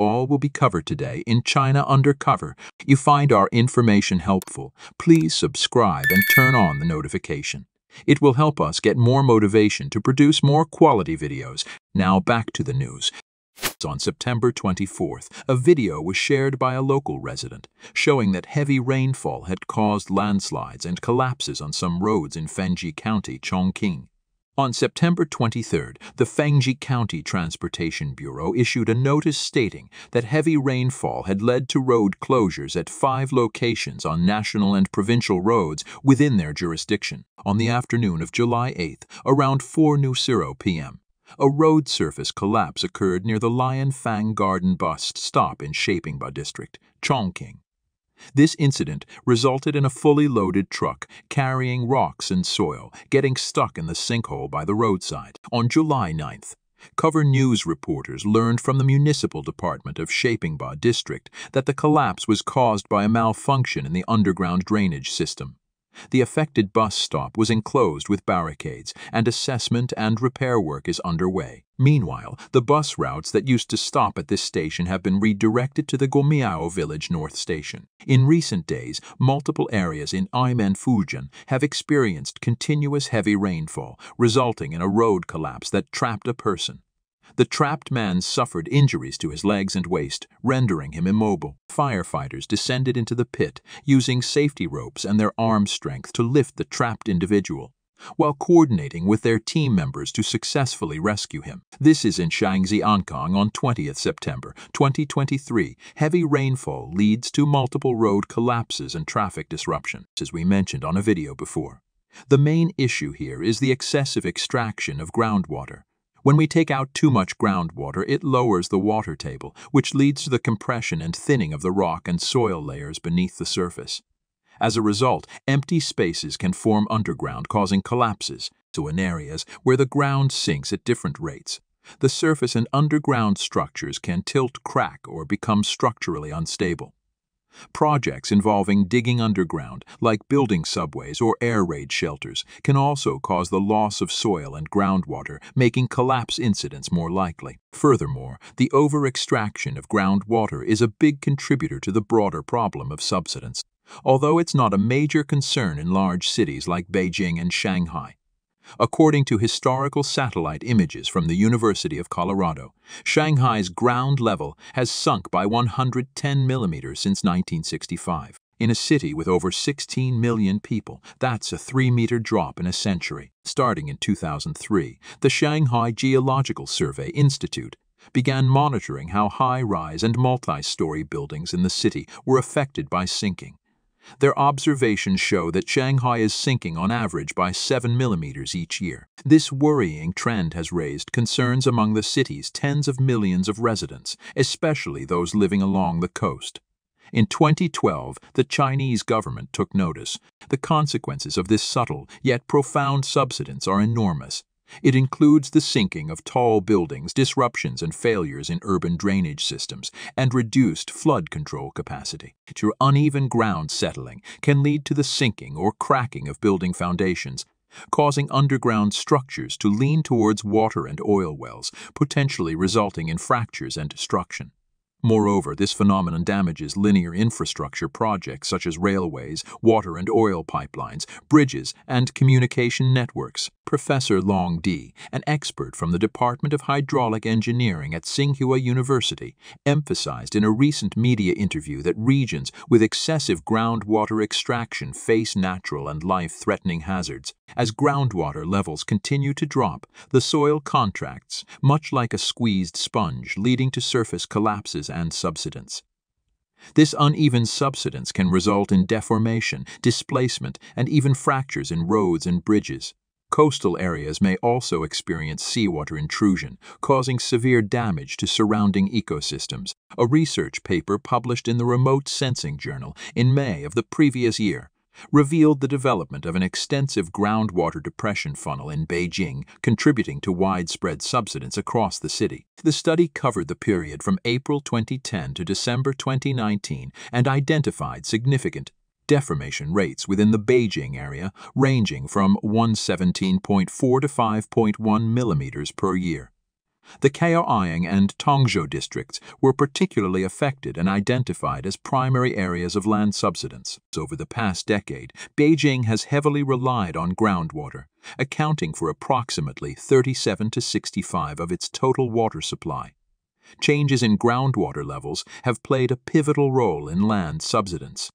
All will be covered today in China Undercover. You find our information helpful. Please subscribe and turn on the notification. It will help us get more motivation to produce more quality videos. Now back to the news. On September 24th, a video was shared by a local resident showing that heavy rainfall had caused landslides and collapses on some roads in Fengjie County, Chongqing. On September 23rd, the Fengjie County Transportation Bureau issued a notice stating that heavy rainfall had led to road closures at five locations on national and provincial roads within their jurisdiction. On the afternoon of July 8th, around 4 Nusiro p.m., a road surface collapse occurred near the Lion Fang Garden bus stop in Shapingba District, Chongqing. This incident resulted in a fully loaded truck carrying rocks and soil getting stuck in the sinkhole by the roadside. On July 9th, Cover News reporters learned from the municipal department of Shapingba district that the collapse was caused by a malfunction in the underground drainage system. The affected bus stop was enclosed with barricades, and assessment and repair work is underway. Meanwhile, the bus routes that used to stop at this station have been redirected to the Gomiao Village North Station. In recent days, multiple areas in Xiamen Fujian have experienced continuous heavy rainfall, resulting in a road collapse that trapped a person. The trapped man suffered injuries to his legs and waist, rendering him immobile. Firefighters descended into the pit, using safety ropes and their arm strength to lift the trapped individual, while coordinating with their team members to successfully rescue him. This is in Shangzi, Ankang on 20th September 2023. Heavy rainfall leads to multiple road collapses and traffic disruption, as we mentioned on a video before. The main issue here is the excessive extraction of groundwater. When we take out too much groundwater, it lowers the water table, which leads to the compression and thinning of the rock and soil layers beneath the surface. As a result, empty spaces can form underground, causing collapses, so in areas where the ground sinks at different rates. The surface and underground structures can tilt, crack, or become structurally unstable. Projects involving digging underground, like building subways or air raid shelters, can also cause the loss of soil and groundwater, making collapse incidents more likely. Furthermore, the over-extraction of groundwater is a big contributor to the broader problem of subsidence, although it's not a major concern in large cities like Beijing and Shanghai. According to historical satellite images from the University of Colorado, Shanghai's ground level has sunk by 110 millimeters since 1965. In a city with over 16 million people, that's a 3 meter drop in a century. Starting in 2003, the Shanghai Geological Survey Institute began monitoring how high rise and multi story buildings in the city were affected by sinking. Their observations show that Shanghai is sinking on average by 7 millimeters each year. This worrying trend has raised concerns among the city's tens of millions of residents, especially those living along the coast. In 2012, the Chinese government took notice. The consequences of this subtle yet profound subsidence are enormous. It includes the sinking of tall buildings, disruptions and failures in urban drainage systems, and reduced flood control capacity. Your uneven ground settling can lead to the sinking or cracking of building foundations, causing underground structures to lean towards water and oil wells, potentially resulting in fractures and destruction. Moreover, this phenomenon damages linear infrastructure projects such as railways, water and oil pipelines, bridges, and communication networks. Professor Long Di, an expert from the Department of Hydraulic Engineering at Tsinghua University, emphasized in a recent media interview that regions with excessive groundwater extraction face natural and life-threatening hazards. As groundwater levels continue to drop, the soil contracts, much like a squeezed sponge, leading to surface collapses and subsidence. This uneven subsidence can result in deformation, displacement, and even fractures in roads and bridges. Coastal areas may also experience seawater intrusion, causing severe damage to surrounding ecosystems. A research paper published in the Remote Sensing Journal in May of the previous year revealed the development of an extensive groundwater depression funnel in Beijing, contributing to widespread subsidence across the city. The study covered the period from April 2010 to December 2019 and identified significant deformation rates within the Beijing area ranging from 117.4 to 5.1 millimeters per year. The Kaohsiung and Tongzhou districts were particularly affected and identified as primary areas of land subsidence. Over the past decade, Beijing has heavily relied on groundwater, accounting for approximately 37 to 65 of its total water supply. Changes in groundwater levels have played a pivotal role in land subsidence.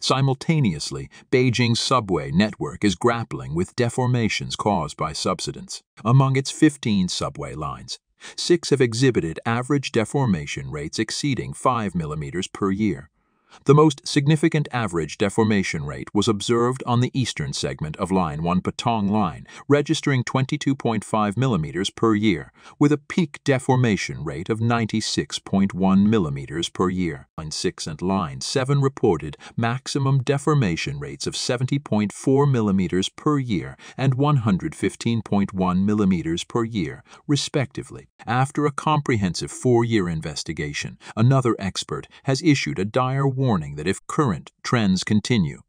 Simultaneously, Beijing's subway network is grappling with deformations caused by subsidence. Among its 15 subway lines, six have exhibited average deformation rates exceeding 5 millimeters per year. The most significant average deformation rate was observed on the eastern segment of Line 1 Batong Line, registering 22.5 millimeters per year, with a peak deformation rate of 96.1 millimeters per year. Line 6 and Line 7 reported maximum deformation rates of 70.4 millimeters per year and 115.1 millimeters per year, respectively. After a comprehensive four-year investigation, another expert has issued a dire warning warning that if current trends continue,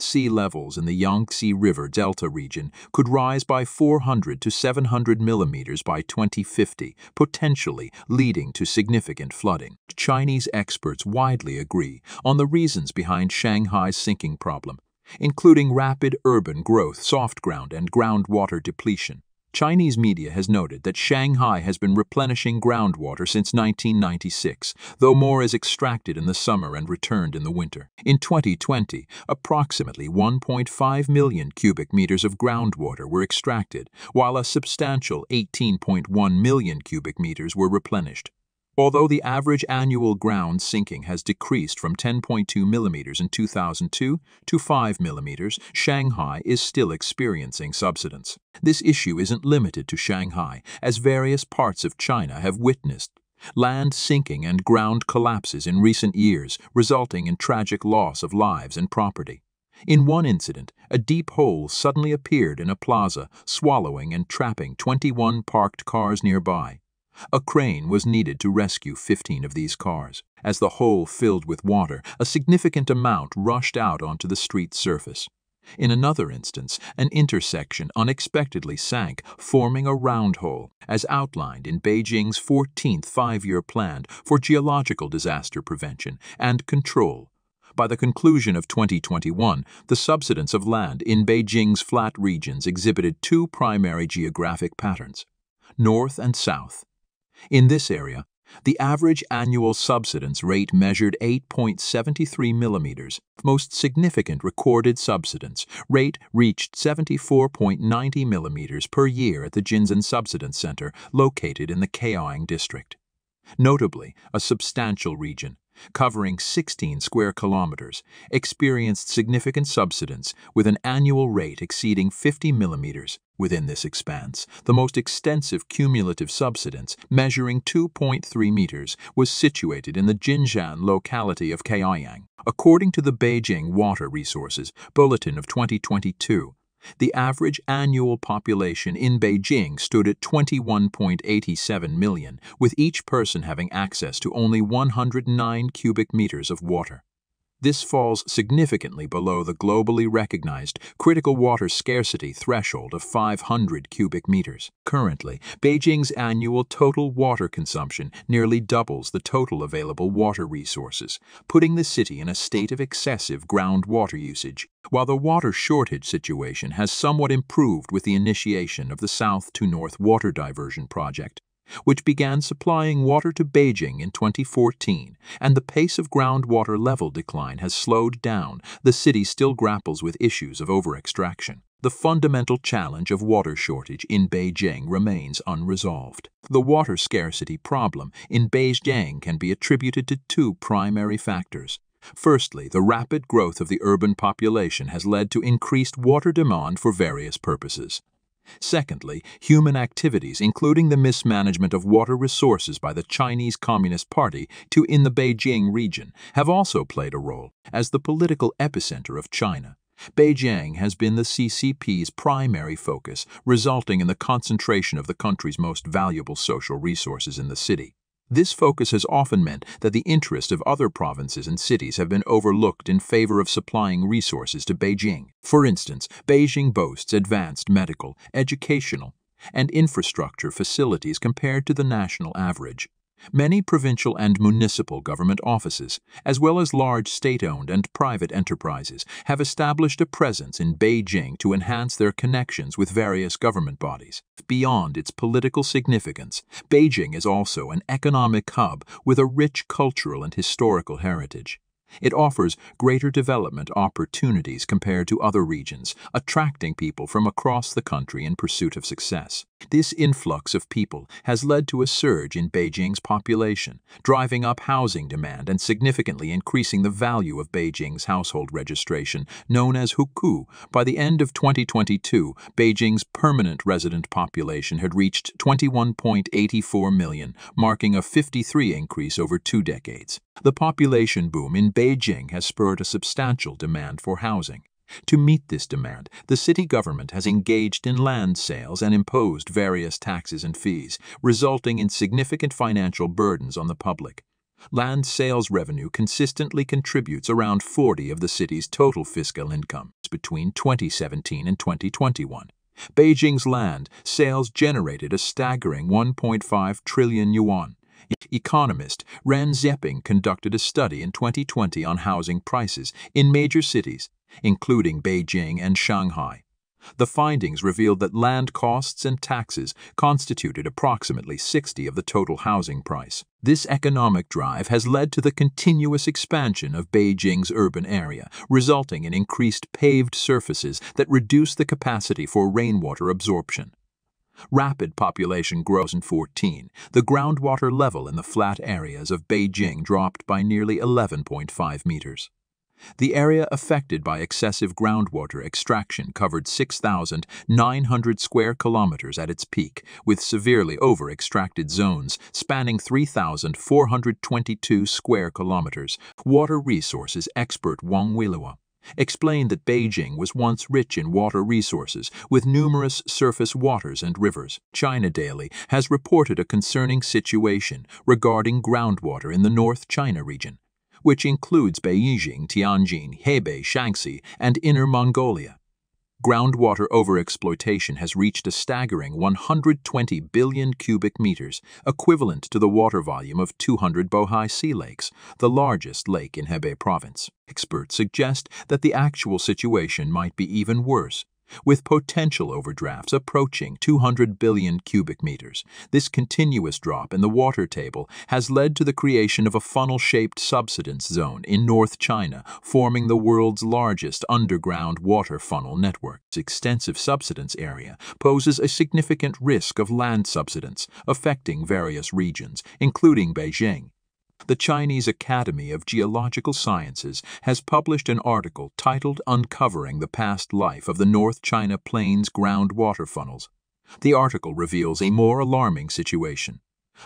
sea levels in the Yangtze River Delta region could rise by 400 to 700 millimeters by 2050, potentially leading to significant flooding. Chinese experts widely agree on the reasons behind Shanghai's sinking problem, including rapid urban growth, soft ground, and groundwater depletion. Chinese media has noted that Shanghai has been replenishing groundwater since 1996, though more is extracted in the summer and returned in the winter. In 2020, approximately 1.5 million cubic meters of groundwater were extracted, while a substantial 18.1 million cubic meters were replenished. Although the average annual ground sinking has decreased from 10.2 millimeters in 2002 to 5 millimeters, Shanghai is still experiencing subsidence. This issue isn't limited to Shanghai, as various parts of China have witnessed land sinking and ground collapses in recent years, resulting in tragic loss of lives and property. In one incident, a deep hole suddenly appeared in a plaza, swallowing and trapping 21 parked cars nearby. A crane was needed to rescue 15 of these cars. As the hole filled with water, a significant amount rushed out onto the street surface. In another instance, an intersection unexpectedly sank, forming a round hole, as outlined in Beijing's 14th five-year plan for geological disaster prevention and control. By the conclusion of 2021, the subsidence of land in Beijing's flat regions exhibited two primary geographic patterns, north and south. In this area, the average annual subsidence rate measured 8.73 millimeters. Most significant recorded subsidence rate reached 74.90 millimeters per year at the Jinzhen Subsidence Center located in the Kaohsiung district. Notably, a substantial region, covering 16 square kilometers, experienced significant subsidence with an annual rate exceeding 50 millimeters. Within this expanse, the most extensive cumulative subsidence, measuring 2.3 meters, was situated in the Jinshan locality of Kaohsiung. According to the Beijing Water Resources Bulletin of 2022, the average annual population in Beijing stood at 21.87 million, with each person having access to only 109 cubic meters of water. This falls significantly below the globally recognized critical water scarcity threshold of 500 cubic meters. Currently, Beijing's annual total water consumption nearly doubles the total available water resources, putting the city in a state of excessive groundwater usage. While the water shortage situation has somewhat improved with the initiation of the South to North Water Diversion Project, which began supplying water to Beijing in 2014, and the pace of groundwater level decline has slowed down, the city still grapples with issues of overextraction. The fundamental challenge of water shortage in Beijing remains unresolved. The water scarcity problem in Beijing can be attributed to two primary factors. Firstly, the rapid growth of the urban population has led to increased water demand for various purposes. Secondly, human activities, including the mismanagement of water resources by the Chinese Communist Party to in the Beijing region, have also played a role as the political epicenter of China. Beijing has been the CCP's primary focus, resulting in the concentration of the country's most valuable social resources in the city. This focus has often meant that the interests of other provinces and cities have been overlooked in favor of supplying resources to Beijing. For instance, Beijing boasts advanced medical, educational, and infrastructure facilities compared to the national average. Many provincial and municipal government offices, as well as large state-owned and private enterprises, have established a presence in Beijing to enhance their connections with various government bodies. Beyond its political significance, Beijing is also an economic hub with a rich cultural and historical heritage. It offers greater development opportunities compared to other regions, attracting people from across the country in pursuit of success. This influx of people has led to a surge in Beijing's population, driving up housing demand and significantly increasing the value of Beijing's household registration, known as hukou. By the end of 2022, Beijing's permanent resident population had reached 21.84 million, marking a 53 increase over two decades. The population boom in Beijing has spurred a substantial demand for housing. To meet this demand, the city government has engaged in land sales and imposed various taxes and fees, resulting in significant financial burdens on the public. Land sales revenue consistently contributes around 40 of the city's total fiscal income between 2017 and 2021. Beijing's land sales generated a staggering 1.5 trillion yuan, Economist Ren Zeping conducted a study in 2020 on housing prices in major cities, including Beijing and Shanghai. The findings revealed that land costs and taxes constituted approximately 60 of the total housing price. This economic drive has led to the continuous expansion of Beijing's urban area, resulting in increased paved surfaces that reduce the capacity for rainwater absorption. Rapid population growth in 14, the groundwater level in the flat areas of Beijing dropped by nearly 11.5 meters. The area affected by excessive groundwater extraction covered 6,900 square kilometers at its peak, with severely over-extracted zones spanning 3,422 square kilometers. Water resources expert Wang Weiluo explained that Beijing was once rich in water resources, with numerous surface waters and rivers. China Daily has reported a concerning situation regarding groundwater in the North China region, which includes Beijing, Tianjin, Hebei, Shanxi, and Inner Mongolia groundwater overexploitation has reached a staggering 120 billion cubic meters, equivalent to the water volume of 200 Bohai Sea lakes, the largest lake in Hebei province. Experts suggest that the actual situation might be even worse, with potential overdrafts approaching 200 billion cubic meters. This continuous drop in the water table has led to the creation of a funnel-shaped subsidence zone in North China, forming the world's largest underground water funnel network. This extensive subsidence area poses a significant risk of land subsidence, affecting various regions, including Beijing the Chinese Academy of Geological Sciences has published an article titled Uncovering the Past Life of the North China Plains Groundwater Funnels. The article reveals a more alarming situation.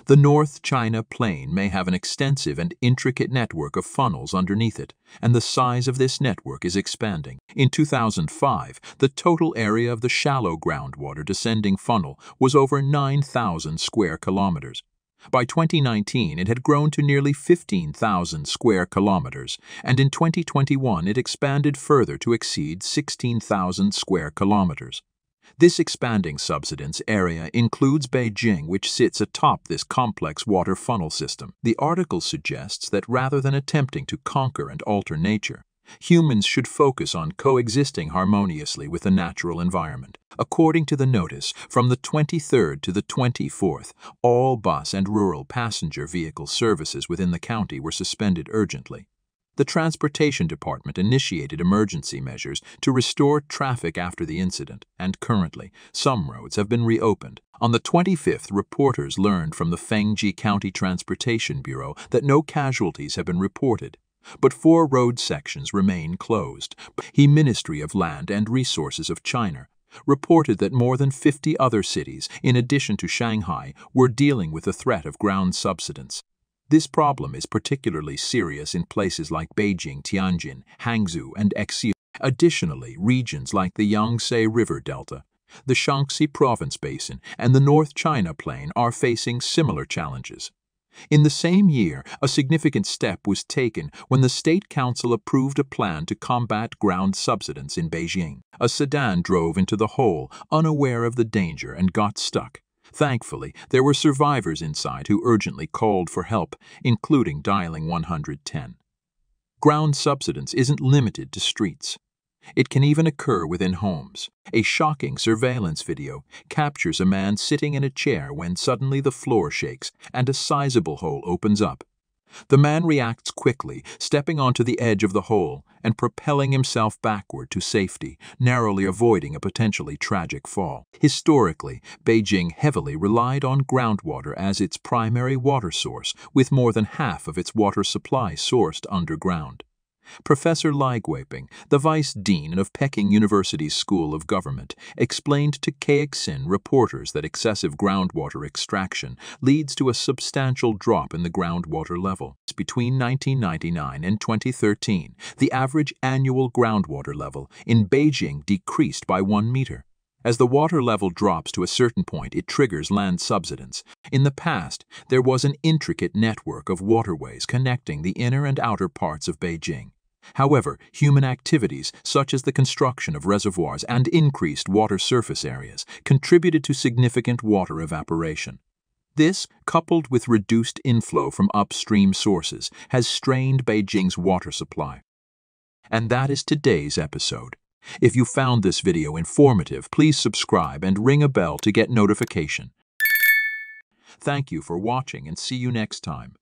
The North China Plain may have an extensive and intricate network of funnels underneath it, and the size of this network is expanding. In 2005, the total area of the shallow groundwater descending funnel was over 9,000 square kilometers. By 2019, it had grown to nearly 15,000 square kilometers, and in 2021 it expanded further to exceed 16,000 square kilometers. This expanding subsidence area includes Beijing, which sits atop this complex water funnel system. The article suggests that rather than attempting to conquer and alter nature, humans should focus on coexisting harmoniously with the natural environment. According to the notice, from the 23rd to the 24th, all bus and rural passenger vehicle services within the county were suspended urgently. The Transportation Department initiated emergency measures to restore traffic after the incident, and currently, some roads have been reopened. On the 25th, reporters learned from the Fengjie County Transportation Bureau that no casualties have been reported, but four road sections remain closed. The Ministry of Land and Resources of China reported that more than 50 other cities, in addition to Shanghai, were dealing with the threat of ground subsidence. This problem is particularly serious in places like Beijing, Tianjin, Hangzhou, and Xiu. Additionally, regions like the Yangtze River Delta, the Shaanxi Province Basin, and the North China Plain are facing similar challenges. In the same year, a significant step was taken when the State Council approved a plan to combat ground subsidence in Beijing. A sedan drove into the hole, unaware of the danger, and got stuck. Thankfully, there were survivors inside who urgently called for help, including dialing 110. Ground subsidence isn't limited to streets. It can even occur within homes. A shocking surveillance video captures a man sitting in a chair when suddenly the floor shakes and a sizable hole opens up. The man reacts quickly, stepping onto the edge of the hole and propelling himself backward to safety, narrowly avoiding a potentially tragic fall. Historically, Beijing heavily relied on groundwater as its primary water source, with more than half of its water supply sourced underground. Professor Lai Guiping, the vice dean of Peking University's School of Government, explained to KXIN reporters that excessive groundwater extraction leads to a substantial drop in the groundwater level. Between 1999 and 2013, the average annual groundwater level in Beijing decreased by one meter. As the water level drops to a certain point, it triggers land subsidence. In the past, there was an intricate network of waterways connecting the inner and outer parts of Beijing. However, human activities, such as the construction of reservoirs and increased water surface areas, contributed to significant water evaporation. This, coupled with reduced inflow from upstream sources, has strained Beijing's water supply. And that is today's episode. If you found this video informative, please subscribe and ring a bell to get notification. Thank you for watching and see you next time.